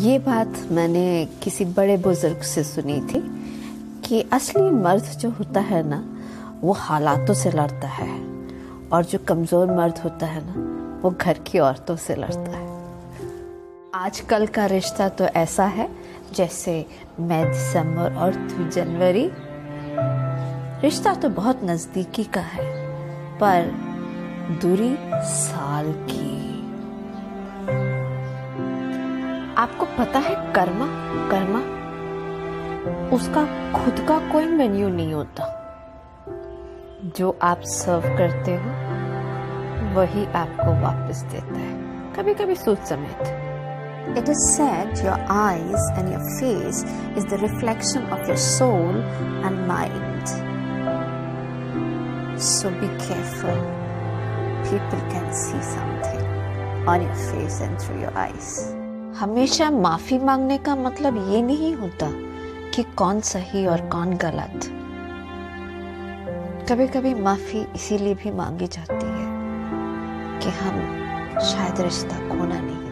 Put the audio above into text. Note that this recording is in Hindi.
ये बात मैंने किसी बड़े बुज़ुर्ग से सुनी थी कि असली मर्द जो होता है ना, वो हालातों से लड़ता है और जो कमज़ोर मर्द होता है ना, वो घर की औरतों से लड़ता है। आजकल का रिश्ता तो ऐसा है, जैसे मैं दिसंबर और तू जनवरी। रिश्ता तो बहुत नज़दीकी का है, पर दूरी साल की आपको पता है कर्मा कर्मा, उसका खुद का कोई मेन्यू नहीं होता। जो आप सर्व करते हो, वही आपको वापस देता है। कभी कभी सोच समेत it is said your eyes and your face is the reflection of your soul and mind so be careful people can see something on your face and through your eyes हमेशा माफ़ी मांगने का मतलब ये नहीं होता कि कौन सही और कौन गलत। कभी कभी माफ़ी इसीलिए भी मांगी जाती है कि हम शायद रिश्ता खोना नहीं